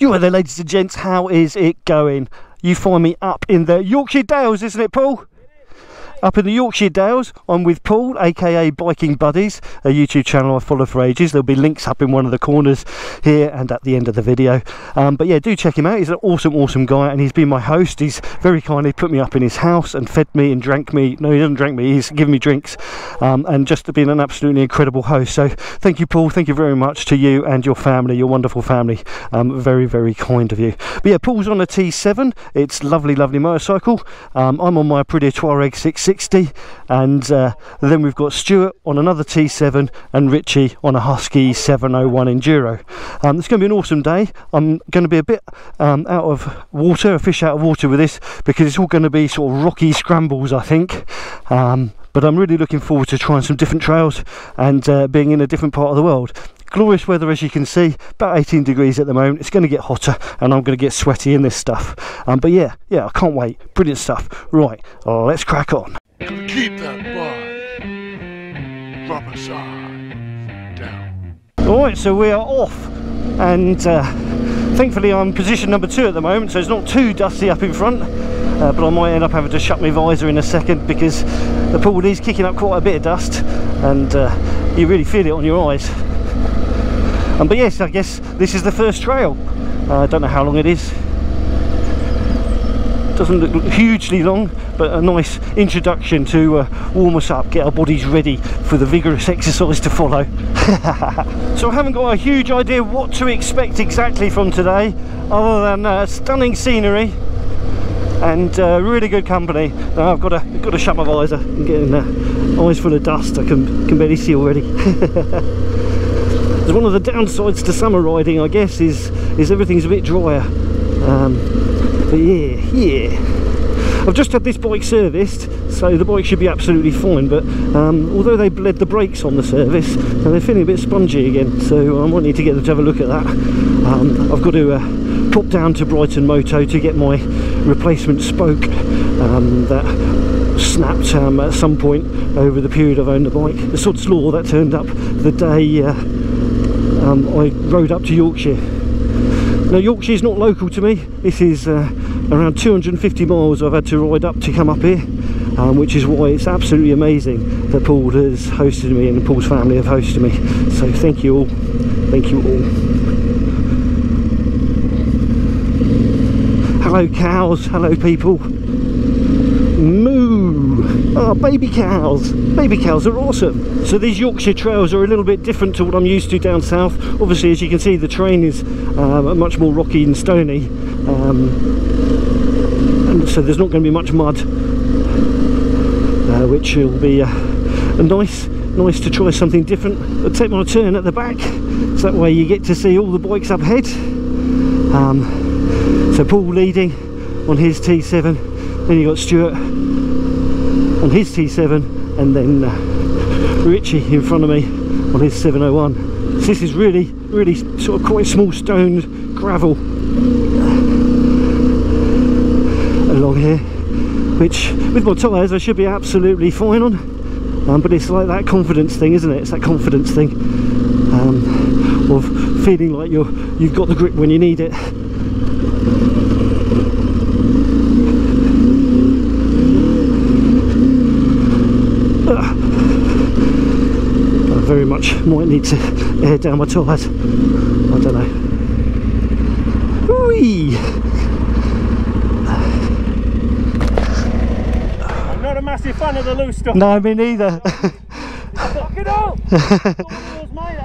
You are there, ladies and gents. How is it going? You find me up in the Yorkshire Dales, isn't it, Paul? Up in the Yorkshire Dales, I'm with Paul, aka Biking Buddies, a YouTube channel I follow for ages. There'll be links up in one of the corners here and at the end of the video. Um, but yeah, do check him out. He's an awesome, awesome guy, and he's been my host. He's very kindly put me up in his house and fed me and drank me. No, he doesn't drink me. He's given me drinks, um, and just been an absolutely incredible host. So thank you, Paul. Thank you very much to you and your family, your wonderful family. Um, very, very kind of you. But yeah, Paul's on a T7. It's lovely, lovely motorcycle. Um, I'm on my Aprilia Tuareg 660 and uh, then we've got Stewart on another T7 and Richie on a Husky 701 Enduro. Um, it's going to be an awesome day. I'm going to be a bit um, out of water, a fish out of water with this because it's all going to be sort of rocky scrambles I think. Um, but I'm really looking forward to trying some different trails and uh, being in a different part of the world glorious weather as you can see. About 18 degrees at the moment. It's going to get hotter and i'm going to get sweaty in this stuff. Um, but yeah yeah i can't wait. Brilliant stuff. Right let's crack on. Keep that butt rubber side. Down. All right so we are off. And uh, thankfully i'm position number two at the moment so it's not too dusty up in front. Uh, but I might end up having to shut my visor in a second because the pool is kicking up quite a bit of dust. And uh, you really feel it on your eyes um, but yes I guess this is the first trail. Uh, I don't know how long it is. Doesn't look hugely long but a nice introduction to uh, warm us up get our bodies ready for the vigorous exercise to follow. So I haven't got a huge idea what to expect exactly from today other than uh, stunning scenery and uh, really good company. Now I've got to got to shut my visor I'm getting uh, eyes full of dust I can can barely see already one of the downsides to summer riding I guess is is everything's a bit drier. Um, but yeah yeah. I've just had this bike serviced so the bike should be absolutely fine but um, although they bled the brakes on the service they're feeling a bit spongy again so I might need to get them to have a look at that. Um, I've got to uh, pop down to Brighton Moto to get my replacement spoke um, that snapped um, at some point over the period I've owned the bike. The sod's law that turned up the day uh, um, I rode up to Yorkshire. Now Yorkshire is not local to me, this is uh, around 250 miles I've had to ride up to come up here um, which is why it's absolutely amazing that Paul has hosted me and Paul's family have hosted me so thank you all, thank you all. Hello cows, hello people. Oh, baby cows. Baby cows are awesome. So these Yorkshire trails are a little bit different to what I'm used to down south. Obviously, as you can see, the terrain is um, much more rocky and stony. Um, and so there's not going to be much mud, uh, which will be uh, a nice nice to try something different. I'll take my turn at the back, so that way you get to see all the bikes up ahead. Um, so Paul leading on his T7 then you've got Stewart on his T7 and then uh, Richie in front of me on his 701 so this is really really sort of quite small stone gravel along here which with my tyres I should be absolutely fine on. Um, but it's like that confidence thing isn't it? It's that confidence thing um, of feeling like you're you've got the grip when you need it very much might need to air down my tyres I don't know Whee! I'm not a massive fan of the loose stuff no me neither Fuck it up!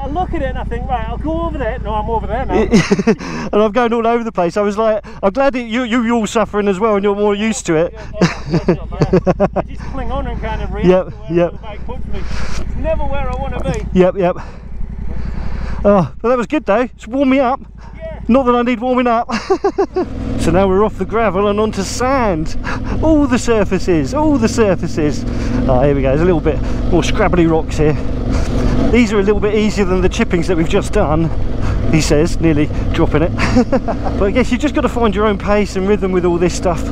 I look at it and I think, right, I'll go over there. No, I'm over there now. and I'm going all over the place. I was like, I'm glad that you, you, you're all suffering as well and you're more used to it. I just cling on and kind of react yep, yep. The bike puts me. It's never where I want to be. Yep, yep. Oh, but that was good though. It's warmed me up. Yeah. Not that I need warming up. so now we're off the gravel and onto sand. All the surfaces, all the surfaces. Oh, here we go. There's a little bit more scrabbly rocks here. These are a little bit easier than the chippings that we've just done, he says, nearly dropping it. but I guess you've just got to find your own pace and rhythm with all this stuff.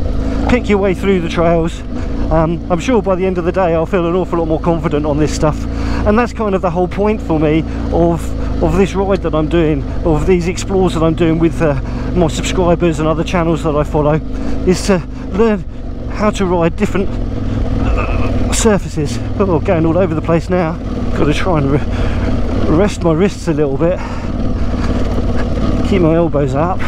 Pick your way through the trails. Um, I'm sure by the end of the day I'll feel an awful lot more confident on this stuff. And that's kind of the whole point for me of of this ride that I'm doing, of these explores that I'm doing with uh, my subscribers and other channels that I follow is to learn how to ride different surfaces. Oh, going all over the place now. Got to try and re rest my wrists a little bit. Keep my elbows up.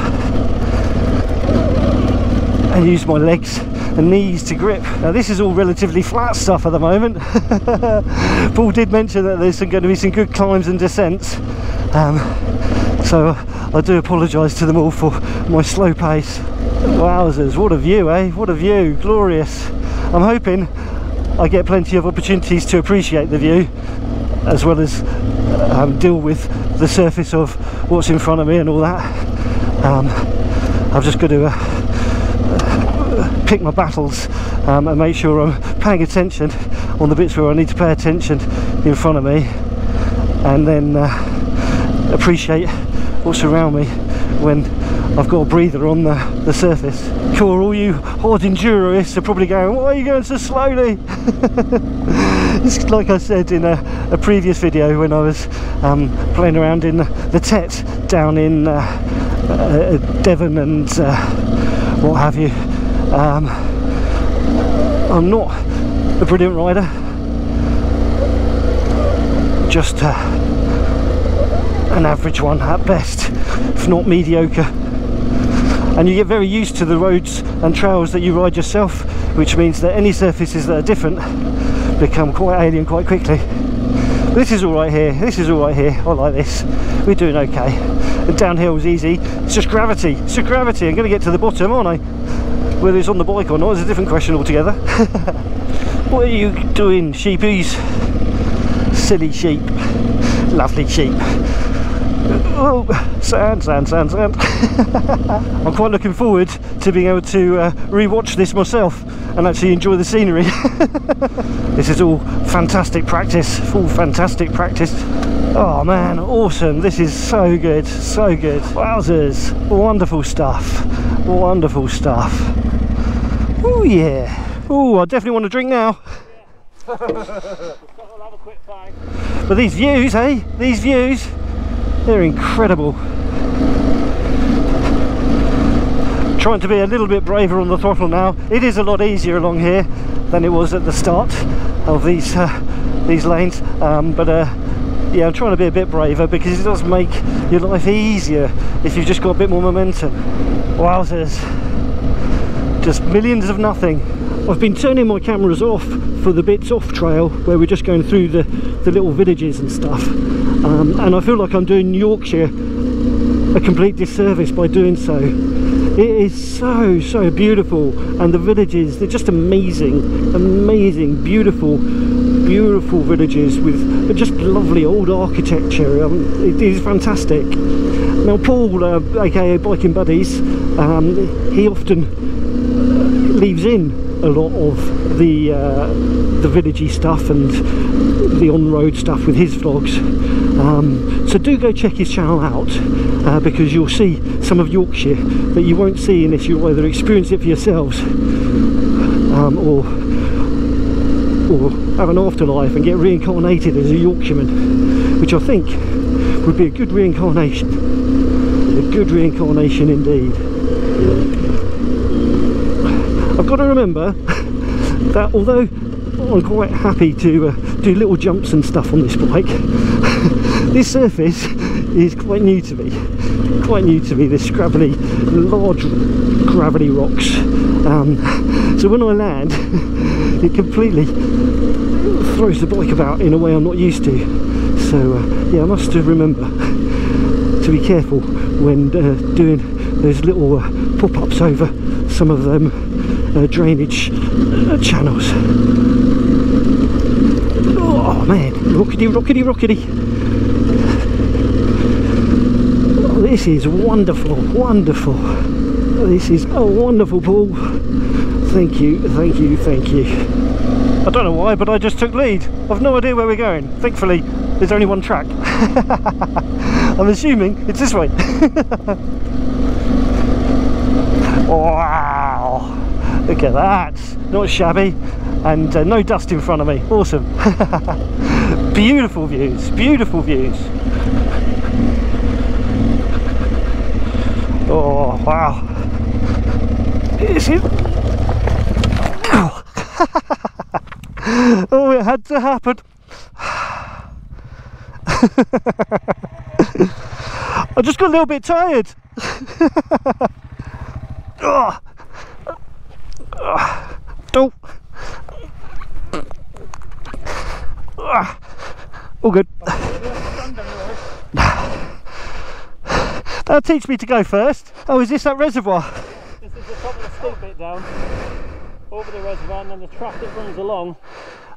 And use my legs and knees to grip. Now this is all relatively flat stuff at the moment. Paul did mention that there's going to be some good climbs and descents. Um, so I do apologise to them all for my slow pace. Wowzers, what a view eh, what a view, glorious. I'm hoping I get plenty of opportunities to appreciate the view as well as um, deal with the surface of what's in front of me and all that. Um, I've just got to uh, pick my battles um, and make sure I'm paying attention on the bits where I need to pay attention in front of me and then uh, appreciate what's around me when I've got a breather on the, the surface. Cool, all you hard endurists are probably going, why are you going so slowly? it's like I said in a, a, previous video when I was um, playing around in the Tet down in uh, uh, Devon and uh, what have you um, I'm not a brilliant rider, just uh, an average one at best, if not mediocre. And you get very used to the roads and trails that you ride yourself, which means that any surfaces that are different become quite alien quite quickly. This is all right here, this is all right here, I like this, we're doing okay. And downhill is easy, it's just gravity, it's just gravity, I'm going to get to the bottom, aren't I? Whether it's on the bike or not is a different question altogether. what are you doing, sheepies? Silly sheep. Lovely sheep. Oh, sand, sand, sand, sand. I'm quite looking forward to being able to uh, re-watch this myself and actually enjoy the scenery. this is all fantastic practice, full fantastic practice. Oh man, awesome. This is so good, so good. Wowzers, wonderful stuff, wonderful stuff. Oh yeah. Oh, I definitely want to drink now. but these views, hey, These views, they're incredible. Trying to be a little bit braver on the throttle now. It is a lot easier along here than it was at the start of these uh, these lanes. Um, but uh, yeah, I'm trying to be a bit braver because it does make your life easier if you've just got a bit more momentum. Wowzers. Just millions of nothing. I've been turning my cameras off for the bits off trail where we're just going through the the little villages and stuff. Um, and I feel like I'm doing Yorkshire a complete disservice by doing so. It is so so beautiful. And the villages they're just amazing amazing beautiful beautiful villages with just lovely old architecture. Um, it is fantastic. Now Paul uh, aka Biking Buddies um, he often leaves in a lot of the uh, the villagey stuff and the on-road stuff with his vlogs. Um, so do go check his channel out uh, because you'll see some of Yorkshire that you won't see unless you either experience it for yourselves um, or or have an afterlife and get reincarnated as a Yorkshireman which I think would be a good reincarnation. A good reincarnation indeed. I've got to remember that although I'm quite happy to uh, do little jumps and stuff on this bike this surface is quite new to me. Quite new to me this gravelly large gravity rocks. Um, so when I land it completely throws the bike about in a way I'm not used to so uh, yeah I must remember to be careful when uh, doing those little uh, pop-ups over some of them uh, drainage uh, channels. Oh man, rockety, rockety, rockety. Oh, this is wonderful, wonderful. This is a wonderful pool. Thank you, thank you, thank you. I don't know why, but I just took lead. I've no idea where we're going. Thankfully, there's only one track. I'm assuming it's this way. wow. Look at that, not shabby, and uh, no dust in front of me. Awesome. beautiful views, beautiful views. Oh, Wow. Is it? Ow. oh, it had to happen. I just got a little bit tired. oh. Oh. Ah. All good. That'll teach me to go first. Oh, is this that reservoir? This is the top of the steep bit down over the reservoir and then the track that runs along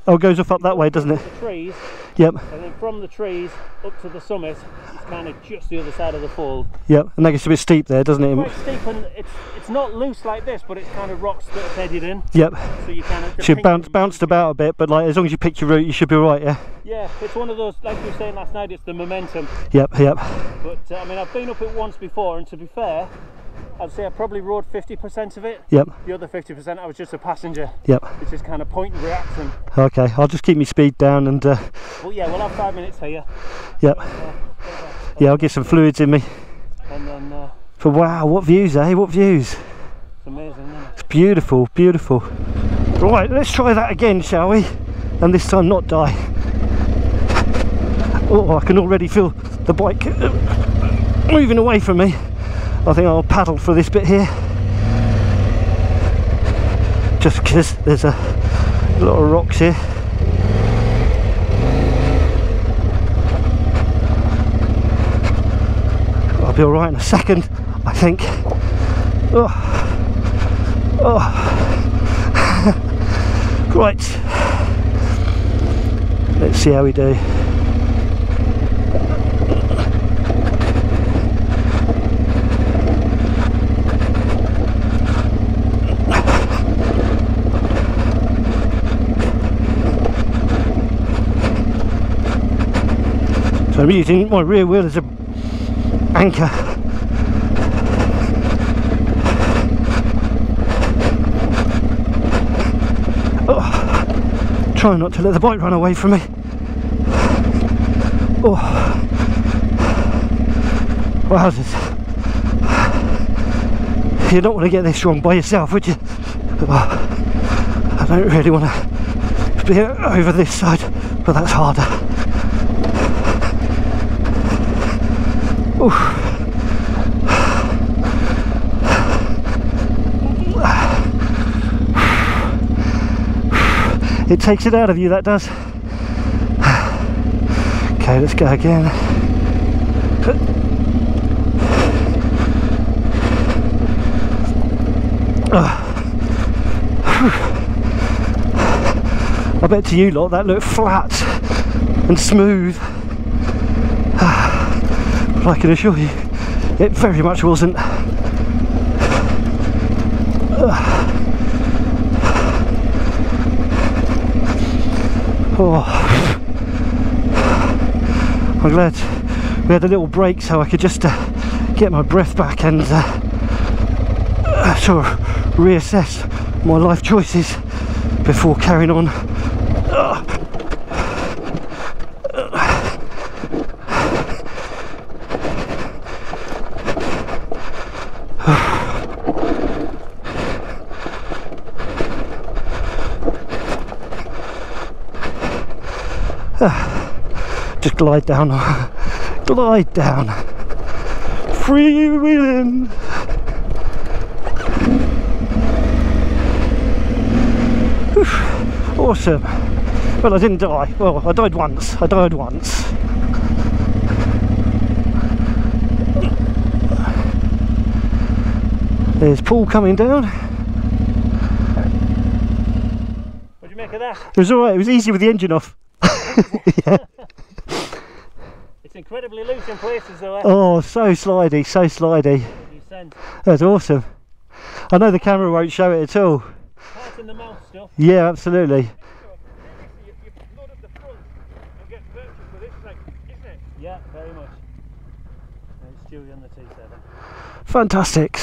Oh, it goes off up that way, doesn't it? the trees Yep, and then from the trees up to the summit it's kind of just the other side of the fall. yep. And that gets a bit steep there, doesn't it? It's steep and it's it's not loose like this but it's kind of rocks that are bedded in Yep. so you kind of Should bounce bounced about a bit, but like as long as you pick your route, you should be all right. Yeah. Yeah, it's one of those like you were saying last night. It's the momentum. Yep. Yep. But uh, I mean, I've been up it once before, and to be fair, I'd say I probably rode 50% of it. Yep. The other 50%, I was just a passenger, Yep. which is kind of point and reaction. Okay. I'll just keep my speed down and uh, But yeah, we'll have five minutes here, yep. Yeah, I'll get some fluids in me. and then uh, But wow, what views, eh? What views? it's amazing, isn't it? It's beautiful, beautiful. Right, let's try that again, shall we? And this time not die. Oh, I can already feel the bike uh, moving away from me. I think I'll paddle for this bit here. Just because there's a lot of rocks here. I'll be alright in a second, I think. Oh. Oh. right. Let's see how we do. I'm using my rear wheel as a anchor. Oh, try not to let the bike run away from me. Oh, wowzers. You don't want to get this wrong by yourself, would you? Oh, I don't really want to be over this side, but that's harder. Oof. It takes it out of you, that does. Okay, let's go again. I bet to you lot that looked flat and smooth. I can assure you, it very much wasn't. Oh. I'm glad we had a little break so I could just uh, get my breath back and uh, uh, sort of reassess my life choices before carrying on. Glide down, glide down, freewheeling. Whew, Awesome. Well, I didn't die. Well, I died once. I died once. There's Paul coming down. What do you make of that? It was alright, it was easy with the engine off. It's in places, though. Eh? Oh, so slidey, so slidey. That's awesome. I know the camera won't show it at all. parts in the mouth stuff. Yeah, absolutely. You, you load up the front and get purchase with it, like, isn't it? Yeah, very much. It's Stewie on the T7. Fantastic.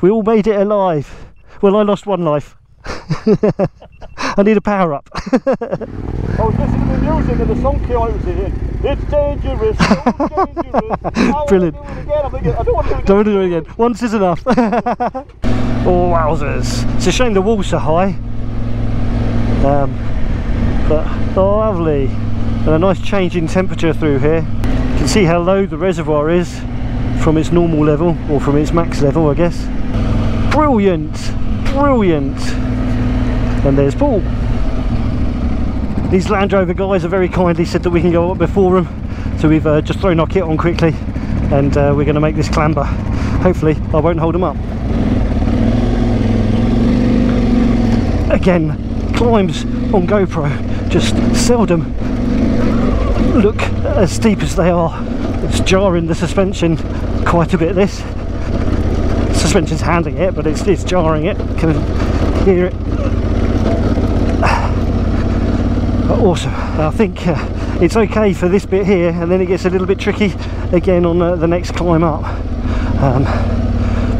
We all made it alive. Well, I lost one life. I need a power up. I was listening to the music and the song came out. It was in. It's dangerous. So dangerous. Brilliant. Want do it again. I'm thinking, I don't want to do it again. Don't want to do it again. Once is enough. oh, wowzers. It's a shame the walls are high. Um, but oh, lovely. And a nice change in temperature through here. You can see how low the reservoir is from its normal level, or from its max level, I guess. Brilliant. Brilliant. And there's Paul. These Land Rover guys have very kindly said that we can go up before them. So we've uh, just thrown our kit on quickly and uh, we're going to make this clamber. Hopefully I won't hold them up. Again, climbs on GoPro just seldom look as steep as they are. It's jarring the suspension quite a bit this. Suspension's handling it but it's, it's jarring it. Can hear it awesome. I think uh, it's okay for this bit here, and then it gets a little bit tricky again on uh, the next climb up. Um,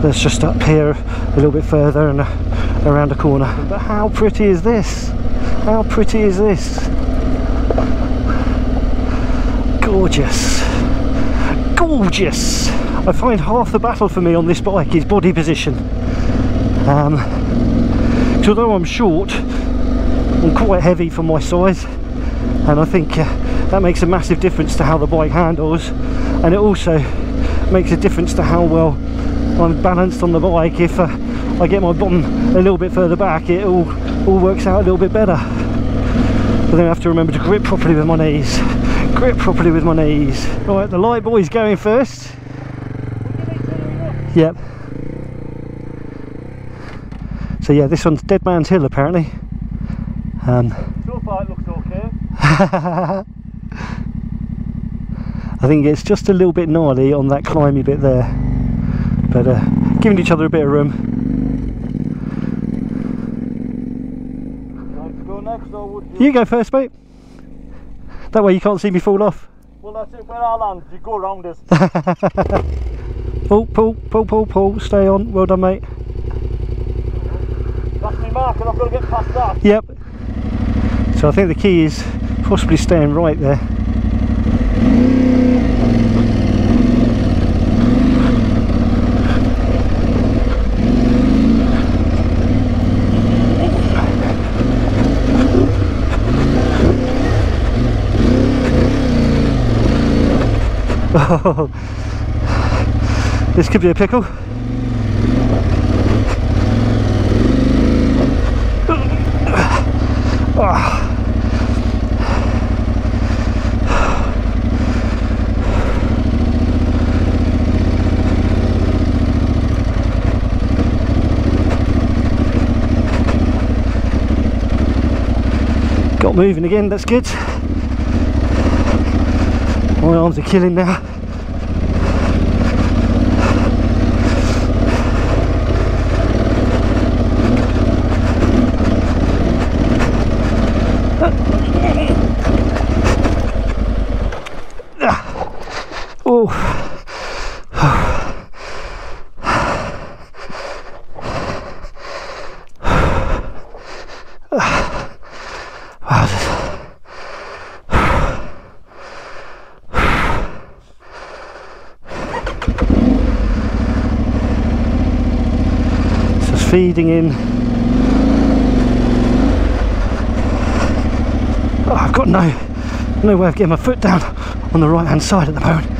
that's just up here a little bit further and uh, around a corner. But how pretty is this? How pretty is this? Gorgeous. Gorgeous. I find half the battle for me on this bike is body position. Um, although I'm short, I'm quite heavy for my size and I think uh, that makes a massive difference to how the bike handles and it also makes a difference to how well I'm balanced on the bike. If uh, I get my bottom a little bit further back it all, all works out a little bit better. But then I have to remember to grip properly with my knees. Grip properly with my knees. Right the light boy's going first. Yep. So yeah this one's Dead Man's Hill apparently um, So far it looks okay. I think it's just a little bit gnarly on that climby bit there but uh, giving each other a bit of room go next you? you go first mate that way you can't see me fall off Well that's it. Where I land, you go around us. pull pull pull pull pull stay on well done mate That's my mark and I've got to get past that. yep so I think the key is possibly staying right there Oh, this could be a pickle. Ah. Got moving again, that's good. My arms are killing now. Oh. Wow, this- It's just feeding in. Oh, I've got no no way of getting my foot down on the right hand side at the moment.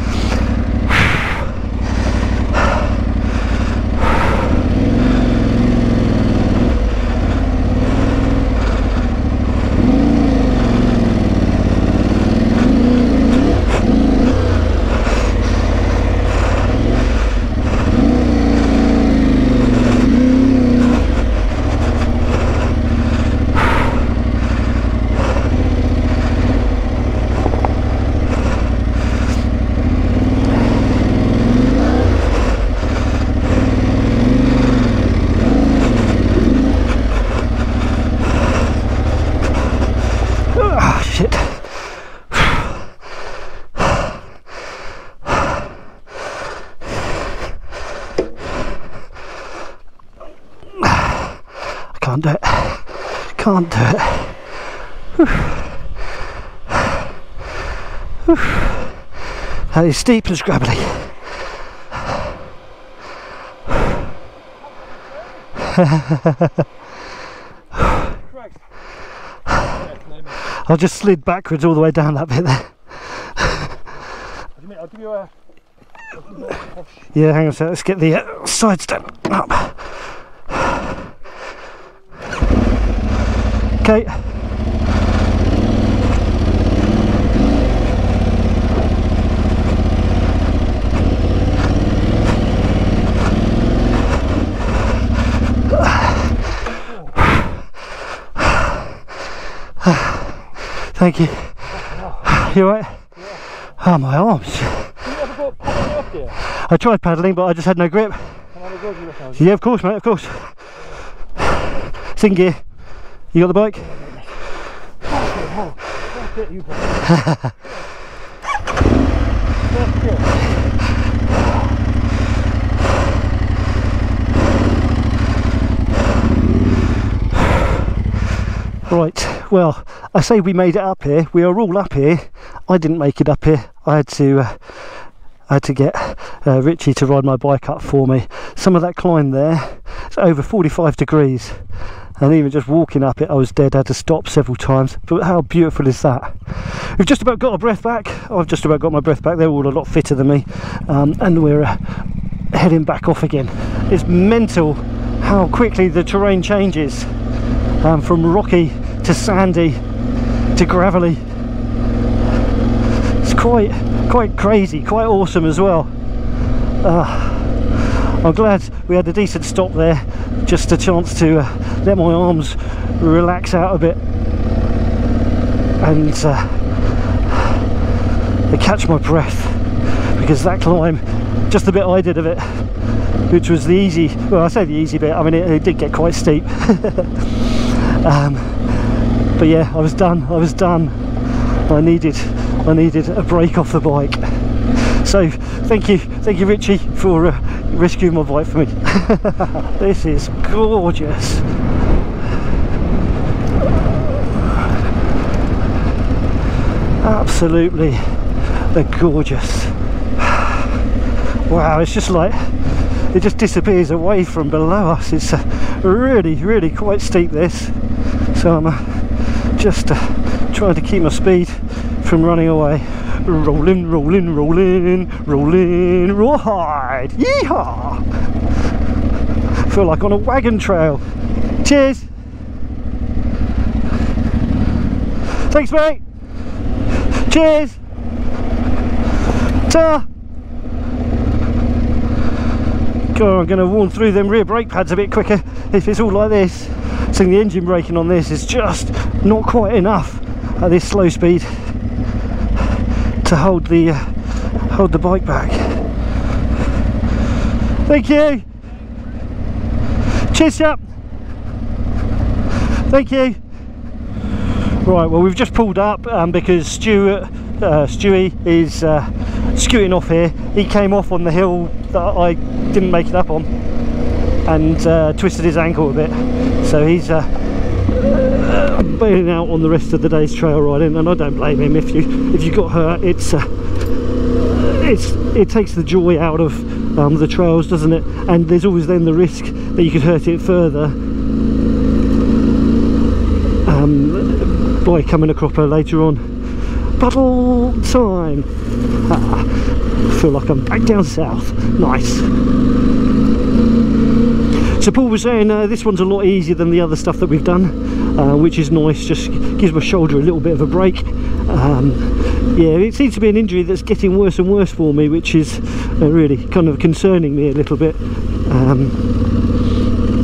Ah, shit. I can't do it. can't do it. Whew. Whew. Is steep and scrabbly. I just slid backwards all the way down that bit there. I'll give you a. Yeah, hang on a sec. Let's get the uh, side stand up. Okay. Thank you. You alright? Yeah. Oh, my arms. Can you ever go paddling up there? I tried paddling, but I just had no grip. Can I have a go? You look Yeah, of course, mate, of course. In gear. You got the bike? That's it, you boy. That's it. Right, well, I say we made it up here. We are all up here. I didn't make it up here. I had to, uh, I had to get uh, Richie to ride my bike up for me. Some of that climb there, it's over 45 degrees, and even just walking up it, I was dead. I had to stop several times. But how beautiful is that? We've just about got our breath back. I've just about got my breath back. They're all a lot fitter than me, um, and we're uh, heading back off again. It's mental how quickly the terrain changes um, from rocky to sandy to gravelly. It's quite quite crazy, quite awesome as well. Uh, I'm glad we had a decent stop there, just a chance to uh, let my arms relax out a bit and uh, catch my breath because that climb, just the bit I did of it, which was the easy, well I say the easy bit, I mean it, it did get quite steep. um, but yeah, I was done. I was done. I needed, I needed a break off the bike. So thank you, thank you, Richie, for uh, rescuing my bike for me. this is gorgeous. Absolutely gorgeous. Wow, it's just like it just disappears away from below us. It's uh, really, really quite steep. This, so I'm just uh, trying to keep my speed from running away. Rolling, rolling, rolling, rolling, rawhide. Yeehaw! Feel like on a wagon trail. Cheers. Thanks, mate. Cheers. Ta. God, I'm going to warn through them rear brake pads a bit quicker if it's all like this. So the engine braking on this is just not quite enough at this slow speed to hold the uh, hold the bike back. Thank you. Cheers, chap. Thank you. Right, well we've just pulled up um, because Stewart, uh, Stewie is uh, scooting off here. He came off on the hill that I didn't make it up on and uh, twisted his ankle a bit. So he's uh, bailing out on the rest of the day's trail riding, and I don't blame him. If you if you got hurt, it's uh, it's it takes the joy out of um, the trails, doesn't it? And there's always then the risk that you could hurt it further um, by coming a cropper later on. Puddle time! Ah, feel like I'm back down south. Nice. So Paul was saying uh, this one's a lot easier than the other stuff that we've done, uh, which is nice. Just gives my shoulder a little bit of a break. Um, yeah, it seems to be an injury that's getting worse and worse for me, which is uh, really kind of concerning me a little bit. Um,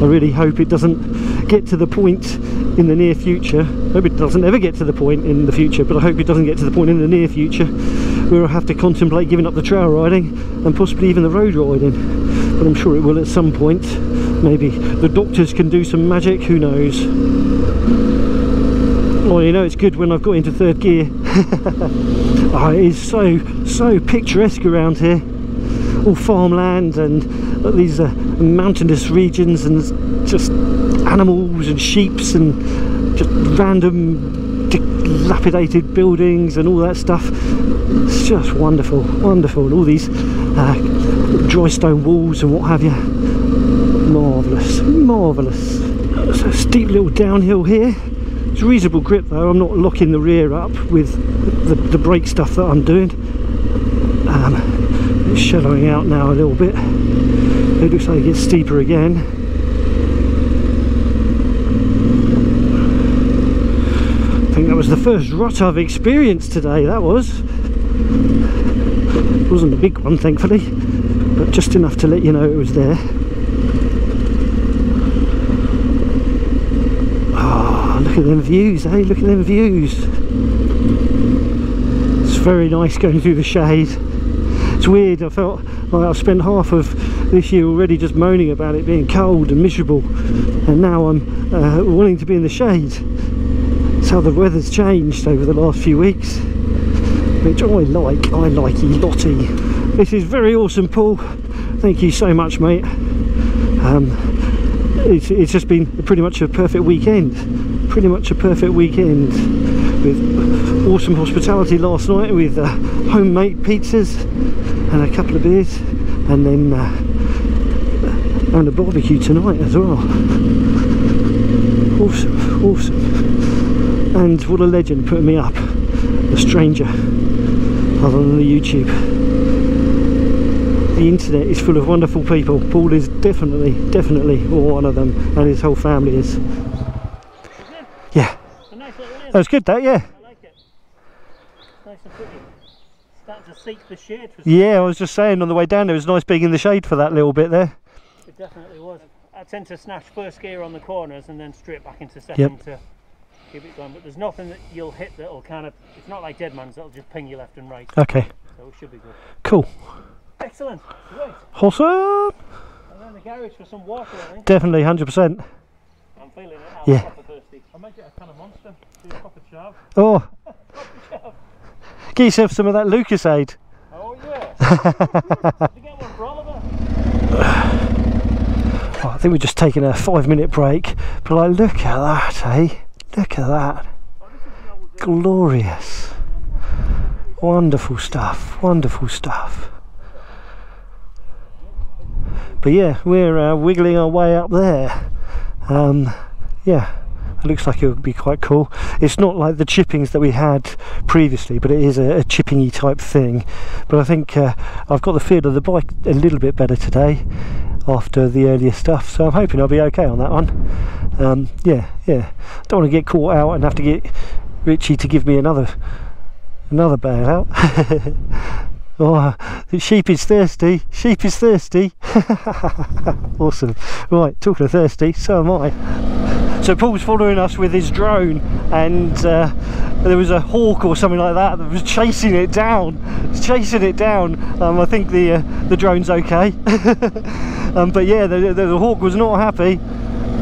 I really hope it doesn't get to the point in the near future. I hope it doesn't ever get to the point in the future, but I hope it doesn't get to the point in the near future where I'll have to contemplate giving up the trail riding and possibly even the road riding. But I'm sure it will at some point. Maybe the doctors can do some magic, who knows. Well, you know it's good when I've got into third gear. oh, it is so, so picturesque around here. All farmland and these uh, mountainous regions and just animals and sheeps and just random dilapidated buildings and all that stuff. It's just wonderful, wonderful. And all these uh, dry stone walls and what have you. Marvellous, marvellous. So steep little downhill here. It's reasonable grip though. I'm not locking the rear up with the, the brake stuff that I'm doing. Um, it's shallowing out now a little bit. It looks like it gets steeper again. I think that was the first rut I've experienced today, that was. It wasn't a big one, thankfully, but just enough to let you know it was there. Ah, look at them views, eh? Look at them views. It's very nice going through the shade. It's weird, I felt like I've spent half of this year already just moaning about it being cold and miserable, and now I'm uh, wanting to be in the shade. That's how the weather's changed over the last few weeks, which I like. I like a lotty. This is very awesome, Paul. Thank you so much, mate. Um, it's, it's just been pretty much a perfect weekend. Pretty much a perfect weekend with awesome hospitality last night with uh, homemade pizzas and a couple of beers and then uh, and a barbecue tonight as well. Awesome, awesome. And what a legend putting me up. A stranger other than the YouTube. The internet is full of wonderful people. Paul is definitely, definitely one of them and his whole family is. Yeah, It's a nice little that was good that, yeah. I like it. It's nice and pretty. Starting to seek the shade for Yeah, I was just saying on the way down there, it was nice being in the shade for that little bit there. It definitely was. I tend to snatch first gear on the corners and then straight back into second to keep it going. But there's nothing that you'll hit that'll kind of. It's not like Dead Man's that'll just ping you left and right. Okay, So it should be good. cool. Excellent. Right. Awesome. And then the garage for some water, I think. Definitely, 100%. I'm feeling it now. Yeah. I'm proper thirsty. I might get a can of monster, do a proper chav. Oh, get yourself some of that Lucozade. Oh yeah. Did you get one for Oliver? Oh, I think we're just taking a five minute break, but like, look at that, eh? Look at that. Glorious. Wonderful stuff, wonderful stuff. But yeah, we're uh, wiggling our way up there. Um, yeah, it looks like it would be quite cool. It's not like the chippings that we had previously, but it is a, a chippingy type thing. But I think uh, I've got the feel of the bike a little bit better today after the earlier stuff, so I'm hoping I'll be okay on that one. Um, yeah, yeah. Don't want to get caught out and have to get Richie to give me another another bailout. oh, the sheep is thirsty. Sheep is thirsty. awesome. Right, talking of thirsty, so am I. So Paul's following us with his drone, and uh, there was a hawk or something like that that was chasing it down, chasing it down. Um, I think the uh, the drone's okay, um, but yeah, the, the, the hawk was not happy.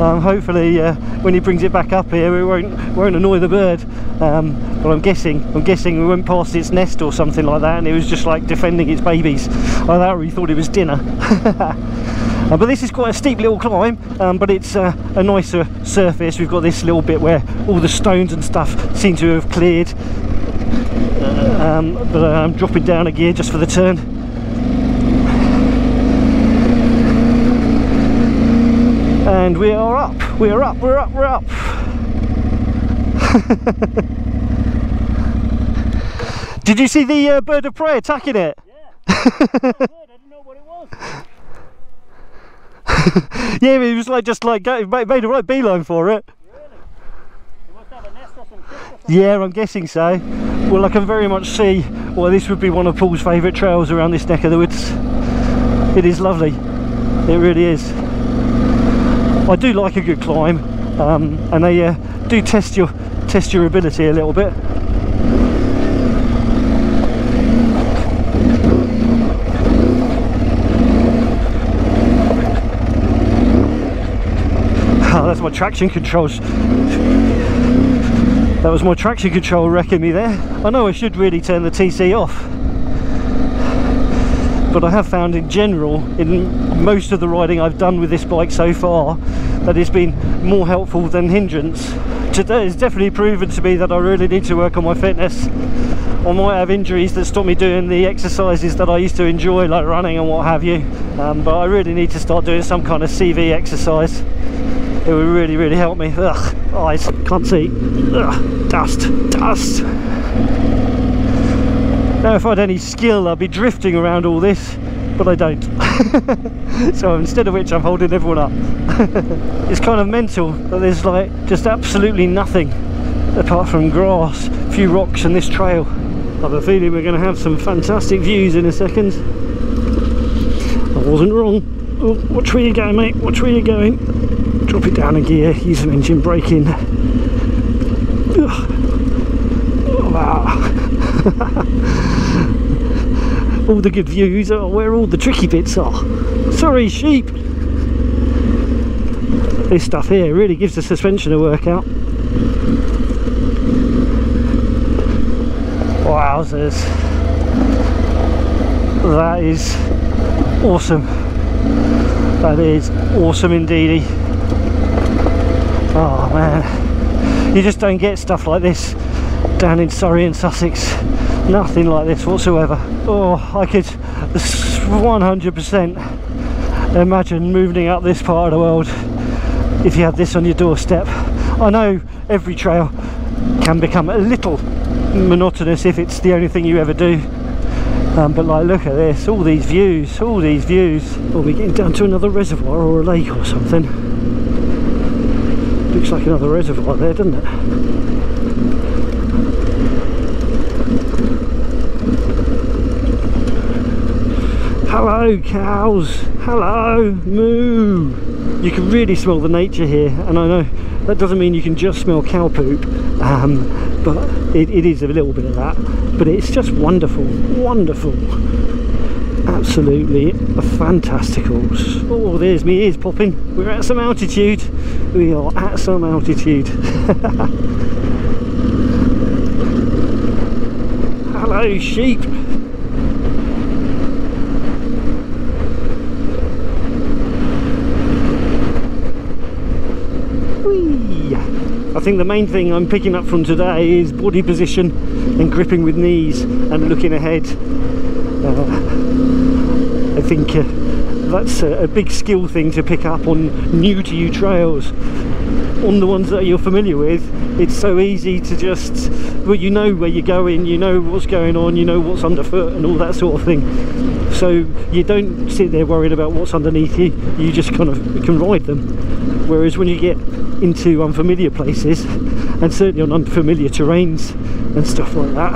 Um, hopefully, uh, when he brings it back up here, it won't won't annoy the bird. Um, but I'm guessing, I'm guessing we went past its nest or something like that, and it was just like defending its babies. I thought we thought it was dinner. Uh, but this is quite a steep little climb, um, but it's uh, a nicer surface. We've got this little bit where all the stones and stuff seem to have cleared. Um, but uh, I'm dropping down a gear just for the turn. And we are up, we are up, we're up, we're up. Did you see the uh, bird of prey attacking it? Yeah. Yeah, it was like just like made a right beeline for it. Yeah, I'm guessing so. Well, I can very much see well, this would be one of Paul's favourite trails around this neck of the woods. It is lovely. It really is. I do like a good climb, um, and they uh, do test your test your ability a little bit. That's my traction controls. That was my traction control wrecking me there. I know I should really turn the TC off. But I have found in general, in most of the riding I've done with this bike so far, that it's been more helpful than hindrance today has definitely proven to me that I really need to work on my fitness. I might have injuries that stop me doing the exercises that I used to enjoy, like running and what have you. Um, but I really need to start doing some kind of CV exercise. It would really, really help me. Ugh, eyes, can't see. Ugh, dust, dust. Now, if I had any skill, I'd be drifting around all this, but I don't. so instead of which, I'm holding everyone up. it's kind of mental that there's like just absolutely nothing apart from grass, a few rocks, and this trail. I have a feeling we're going to have some fantastic views in a second. I wasn't wrong. Oh, watch where you're going, mate. Watch where you're going. Drop it down a gear. Use some engine braking. Wow. all the good views are where all the tricky bits are. Sorry, sheep. This stuff here really gives the suspension a workout. Wowzers. That is awesome. That is awesome indeedy. Oh man. You just don't get stuff like this down in Surrey and Sussex. Nothing like this whatsoever. Oh, I could 100% imagine moving up this part of the world if you had this on your doorstep. I know every trail can become a little monotonous if it's the only thing you ever do. Um, but like look at this, all these views, all these views. Are we getting down to another reservoir or a lake or something? Looks like another reservoir there, doesn't it? Hello cows, hello, moo. You can really smell the nature here and I know that doesn't mean you can just smell cow poop, um, but it, it is a little bit of that. But it's just wonderful, wonderful. Absolutely fantasticals. Oh, there's me ears popping. We're at some altitude. We are at some altitude. Hello sheep. I think the main thing I'm picking up from today is body position and gripping with knees and looking ahead. Uh, think uh, that's a, a big skill thing to pick up on new to you trails. On the ones that you're familiar with, it's so easy to just, well, you know where you're going, you know what's going on, you know what's underfoot and all that sort of thing. So you don't sit there worried about what's underneath you, you just kind of can ride them. Whereas when you get into unfamiliar places, and certainly on unfamiliar terrains and stuff like that,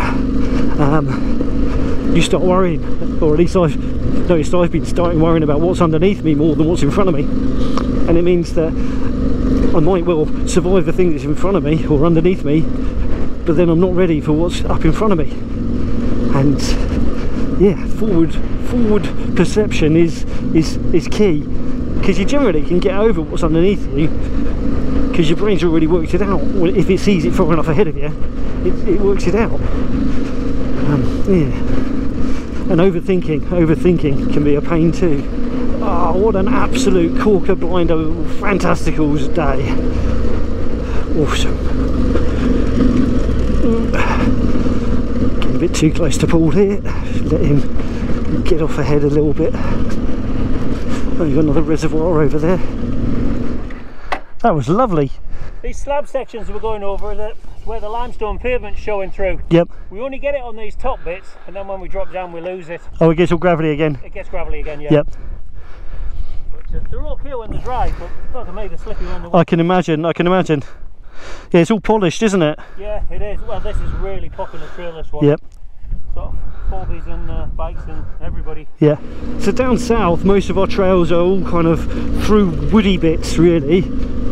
um, you start worrying, or at least I've noticed I've been starting worrying about what's underneath me more than what's in front of me. And it means that I might well survive the thing that's in front of me or underneath me, but then I'm not ready for what's up in front of me. And yeah, forward forward perception is is is key because you generally can get over what's underneath you because your brain's already worked it out. Well, if it sees it far enough ahead of you, it, it works it out. Um, yeah, and overthinking, overthinking can be a pain too. Oh, what an absolute corker blinder fantasticals day. Awesome. Getting a bit too close to Paul here. Let him get off ahead a little bit. Oh, you've got another reservoir over there. That was lovely. These slab sections we're going over where the limestone pavement's showing through. Yep. We only get it on these top bits and then when we drop down we lose it. Oh, it gets all gravelly again. It gets gravelly again, yeah. Yep. But, uh, they're okay when there's right, but look at me, they're slippy when they're I can imagine. I can imagine. Yeah, it's all polished, isn't it? Yeah, it is. Well, this is really popular trail, this one. Yep. So, of Forbies and uh, bikes and everybody. Yeah. So down south, most of our trails are all kind of through woody bits, really.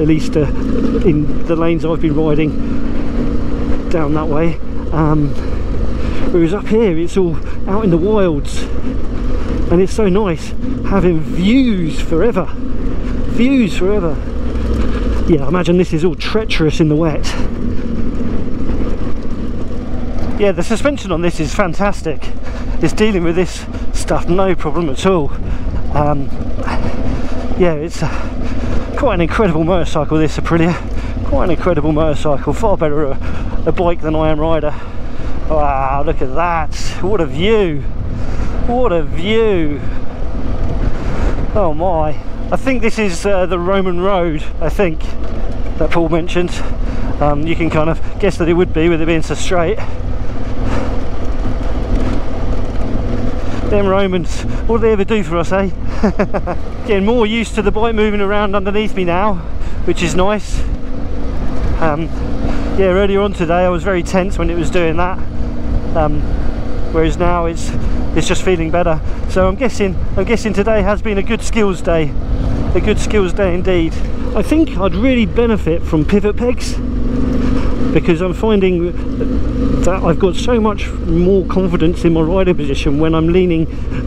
At least uh, in the lanes I've been riding down that way. Um, whereas up here, it's all out in the wilds, and it's so nice having views forever. Views forever. Yeah, I imagine this is all treacherous in the wet. Yeah, the suspension on this is fantastic. It's dealing with this stuff no problem at all. Um, yeah, it's uh, quite an incredible motorcycle, this Aprilia. Quite an incredible motorcycle, far better a, a bike than I am rider. Wow, look at that. What a view. What a view. Oh my. I think this is uh, the Roman road, I think, that Paul mentioned. Um, you can kind of guess that it would be with it being so straight. Them Romans, what did they ever do for us, eh? Getting more used to the bike moving around underneath me now, which is nice. Um, yeah, earlier on today I was very tense when it was doing that. Um, whereas now it's it's just feeling better. So I'm guessing I'm guessing today has been a good skills day. A good skills day indeed. I think I'd really benefit from pivot pegs because I'm finding that I've got so much more confidence in my riding position when I'm leaning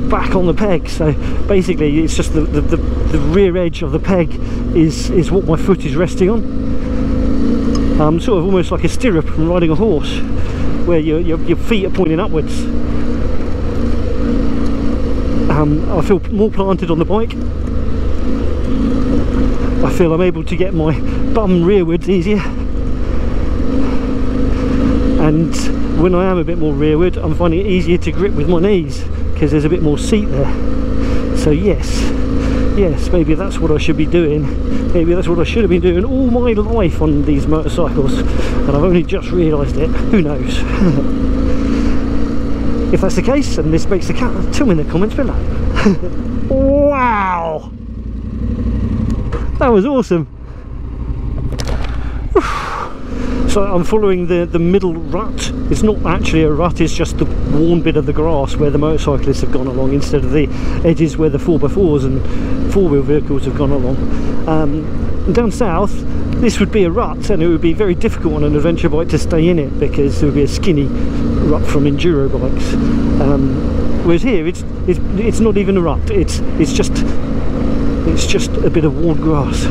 back on the peg so basically it's just the, the, the, the rear edge of the peg is, is what my foot is resting on um, sort of almost like a stirrup from riding a horse where your, your, your feet are pointing upwards. Um, I feel more planted on the bike. I feel I'm able to get my bum rearwards easier. And when I am a bit more rearward I'm finding it easier to grip with my knees because there's a bit more seat there. So yes yes maybe that's what I should be doing. Maybe that's what I should have been doing all my life on these motorcycles and I've only just realised it. Who knows? If that's the case and this makes the cut tell me in the comments below. Wow! That was awesome so I'm following the the middle rut. It's not actually a rut it's just the worn bit of the grass where the motorcyclists have gone along instead of the edges where the 4x4s and four-wheel vehicles have gone along. Um, down south this would be a rut and it would be very difficult on an adventure bike to stay in it because it would be a skinny rut from enduro bikes. Um, whereas here it's, it's it's not even a rut. It's it's just it's just a bit of worn grass.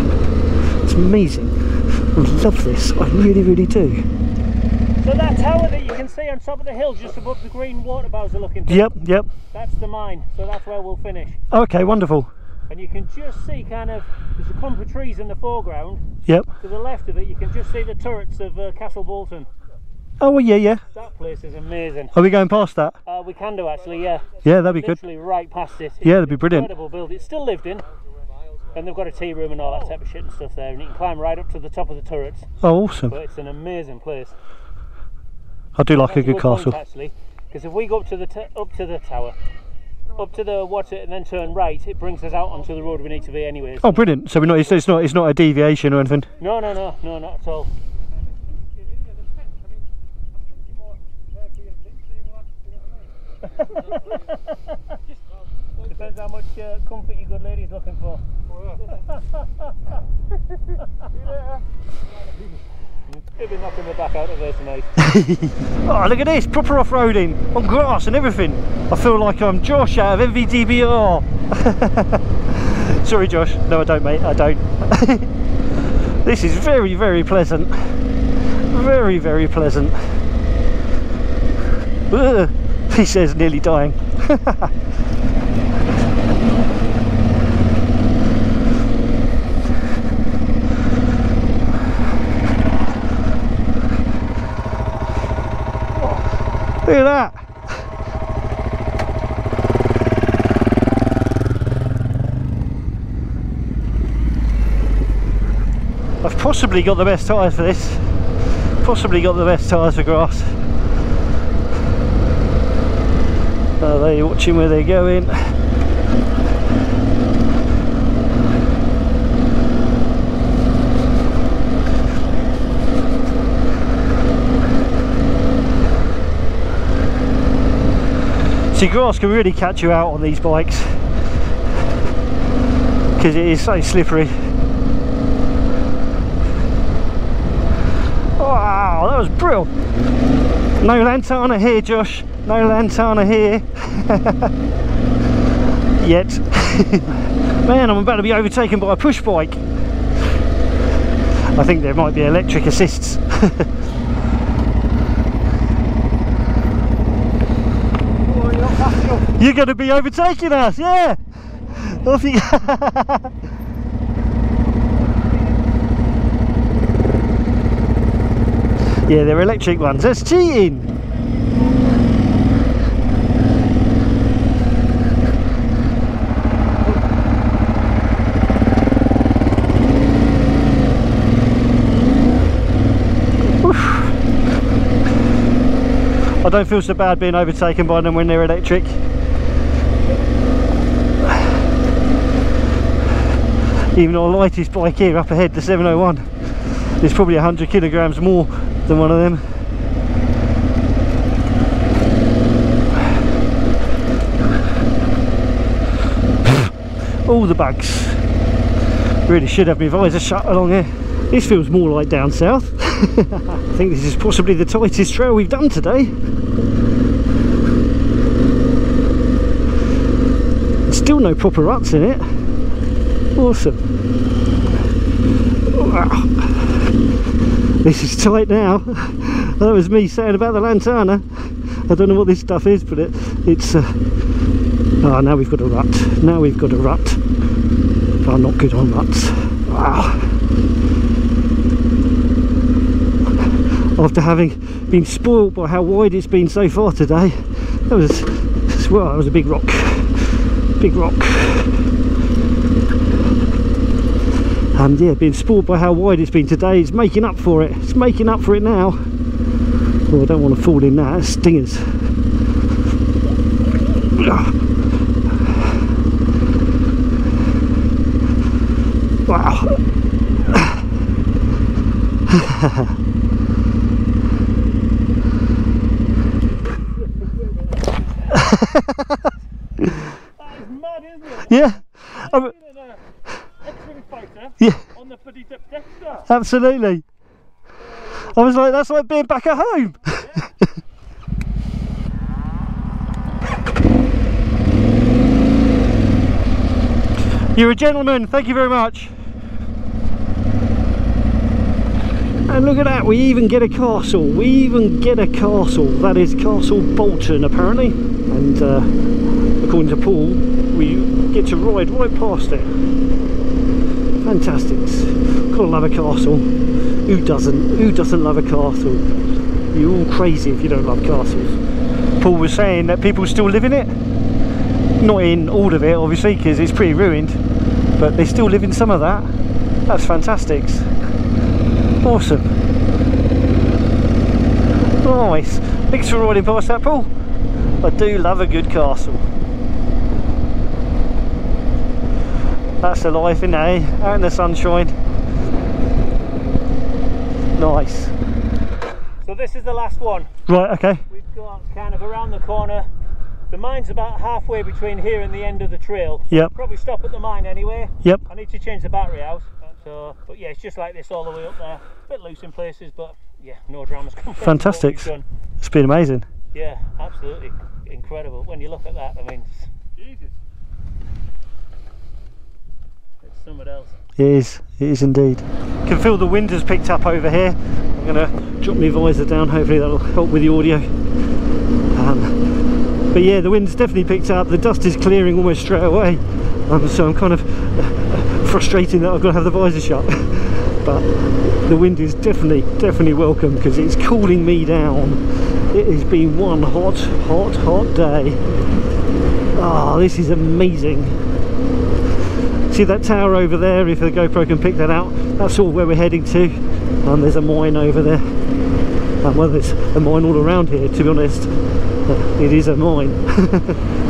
It's amazing love this I really really do So that tower that you can see on top of the hill just above the green water bowser looking thing, yep yep that's the mine. So that's where we'll finish. okay wonderful And you can just see kind of, there's a clump of trees in the foreground. yep To the left of it you can just see the turrets of uh, Castle Bolton. oh well yeah yeah That place is amazing. are we going past that Uh, we can do actually, yeah. yeah that'd be good Literally right past it. Yeah, that'd be brilliant. Incredible building. It's still lived in. And they've got a tea room and all that type of shit and stuff there. And you can climb right up to the top of the turrets. oh awesome But it's an amazing place. I do like a That's good point, castle actually. Because if we go up to the t- up to the tower, up to the water, and then turn right, it brings us out onto the road we need to be anyway. oh brilliant so we're not it's, it's not it's not a deviation or anything No, no, no, no, not at all. Depends how much uh, comfort your good lady's looking for. He'll be knocking the back out of there tonight. Oh, look at this, proper off-roading, on grass and everything. I feel like I'm Josh out of MVDBR. Sorry, Josh. No, I don't, mate. I don't. this is very, very pleasant. Very, very pleasant. Ugh, he says, nearly dying. Look at that. I've possibly got the best tyres for this. Possibly got the best tyres for grass. Are they watching where they're going? See, grass can really catch you out on these bikes because it is so slippery. Wow, that was brilliant. No lantana here, Josh. No lantana here. Yet. Man, I'm about to be overtaken by a push bike. I think there might be electric assists. You're going to be overtaking us, yeah. Off you Yeah, they're electric ones. That's cheating. I don't feel so bad being overtaken by them when they're electric. Even though I light bike here up ahead, the 701, is probably 100 kilograms more than one of them. All the bugs. Really should have my visor shut along here. This feels more like down south. I think this is possibly the tightest trail we've done today. Still no proper ruts in it. Awesome. Wow. This is tight now. That was me saying about the Lantana. I don't know what this stuff is, but it, it's... Uh, oh, now we've got a rut. Now we've got a rut. I'm not good on ruts. Wow. After having been spoiled by how wide it's been so far today, that was, well, that was a big rock. Big rock. And yeah, being spoiled by how wide it's been today, it's making up for it. It's making up for it now. Well, I don't want to fall in that. Stingers. Wow. That is mad, isn't it? Yeah. I'm- Being an uh, X-wing fighter Yeah, on the bloody Dep- Dexter. Absolutely. I was like, that's like being back at home. You're a gentleman, thank you very much. And look at that, we even get a castle. We even get a castle. That is Castle Bolton, apparently. And uh, according to Paul, we get to ride right past it. Fantastic. Gotta love a castle. Who doesn't? Who doesn't love a castle? You're all crazy if you don't love castles. Paul was saying that people still live in it. Not in all of it, obviously, because it's pretty ruined. But they still live in some of that. That's fantastic. Awesome. Nice. Thanks for riding past that, Paul. I do love a good castle. That's the life, eh? Out in the sunshine. Nice. So this is the last one. Right, okay. We've got kind of around the corner. The mine's about halfway between here and the end of the trail. Yep. Probably stop at the mine anyway. Yep. I need to change the battery out. So, uh, but yeah, it's just like this all the way up there. A bit loose in places, but yeah, no dramas. compared to Fantastic. It's been amazing. Yeah, absolutely incredible. When you look at that, I mean, it's- Jesus. it's something else. It is. It is indeed. Can feel the wind has picked up over here. I'm to drop my visor down. Hopefully that'll help with the audio. Um, but yeah, the wind's definitely picked up. The dust is clearing almost straight away. Um, so I'm kind of frustrating that I've got to have the visor shut. but the wind is definitely, definitely welcome because it's cooling me down. It has been one hot, hot, hot day. Oh, this is amazing. See that tower over there, if the GoPro can pick that out, that's all where we're heading to. And there's a mine over there. Um, well, there's a mine all around here, to be honest. It is a mine.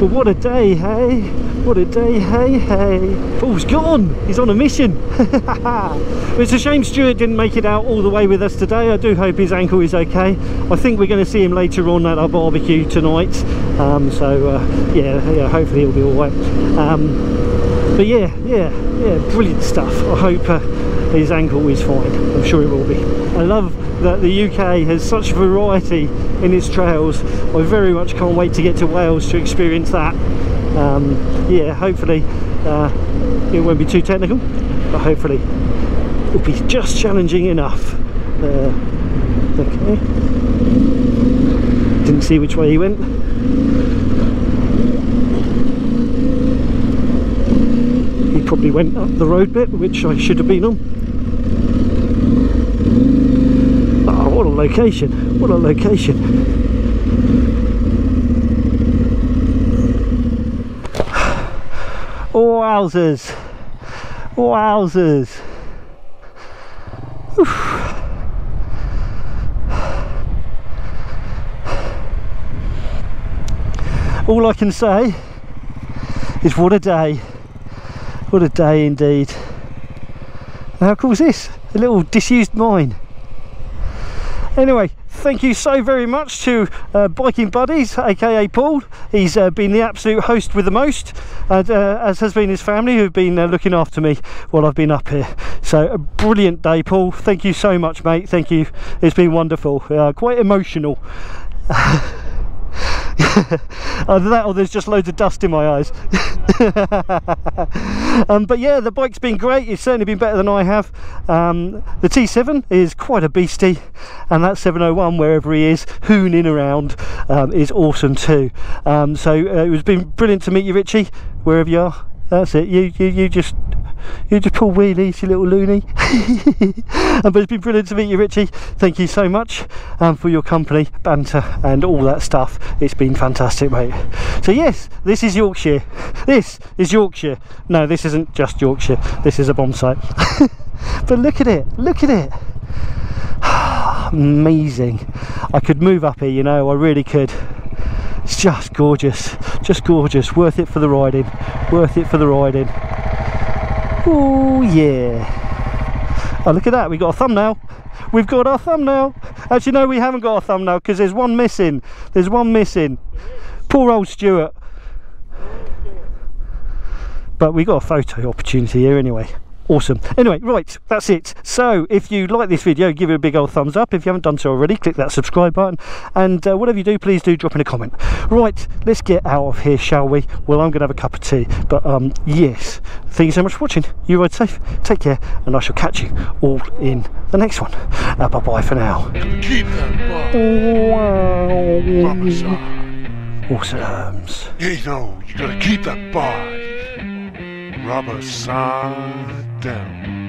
but what a day, hey? What a day, hey, hey. Paul's gone. He's on a mission. it's a shame Stewart didn't make it out all the way with us today. I do hope his ankle is okay. I think we're going to see him later on at our barbecue tonight. Um, so, uh, yeah, yeah, hopefully he'll be all right. But yeah, yeah, yeah, brilliant stuff. I hope uh, his ankle is fine. I'm sure it will be. I love that the UK has such variety in its trails. I very much can't wait to get to Wales to experience that. Um, yeah, hopefully uh, it won't be too technical, but hopefully it'll be just challenging enough. Uh, okay. Didn't see which way he went. Probably went up the road bit, which I should have been on. Oh, what a location! What a location! Wowzers! Wowzers! All I can say is what a day. What a day indeed. And how cool is this? A little disused mine. Anyway, thank you so very much to uh, Biking Buddies, aka Paul. He's uh, been the absolute host with the most, and, uh, as has been his family who've been uh, looking after me while I've been up here. So, a brilliant day, Paul. Thank you so much, mate. Thank you. It's been wonderful. Uh, quite emotional. Either that or there's just loads of dust in my eyes. um, but yeah, the bike's been great. It's certainly been better than I have. Um, the T7 is quite a beastie, and that 701, wherever he is, hooning around, um, is awesome too. Um, so uh, it was been brilliant to meet you, Richie, wherever you are. That's it. You you, you just you just pull wheelies, you little loony. But it's been brilliant to meet you, Richie. Thank you so much um, for your company, banter, and all that stuff. It's been fantastic, mate. So yes, this is Yorkshire. This is Yorkshire. No, this isn't just Yorkshire. This is a bomb site. but look at it. Look at it. Amazing. I could move up here, you know. I really could. It's just gorgeous. Just gorgeous. Worth it for the riding. Worth it for the riding. Oh yeah. Oh look at that, we got a thumbnail. We've got our thumbnail. Actually no we haven't got a thumbnail because there's one missing. There's one missing. Poor old Stewart. But we got a photo opportunity here anyway. Awesome. Anyway, right, that's it. So, if you like this video, give it a big old thumbs up. If you haven't done so already, click that subscribe button. And uh, whatever you do, please do drop in a comment. Right, let's get out of here, shall we? Well, I'm going to have a cup of tea. But, um, yes, thank you so much for watching. You ride safe, take care, and I shall catch you all in the next one. Uh, bye-bye for now. Keep that bar. Side. You know, you gotta keep that bar. Rubber side down.